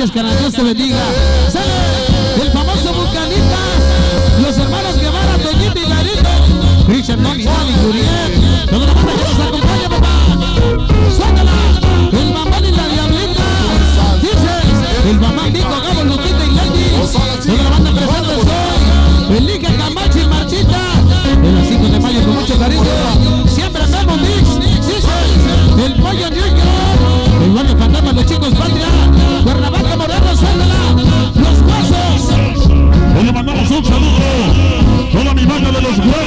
Gracias, carnal. Dios te bendiga. patrimonio de los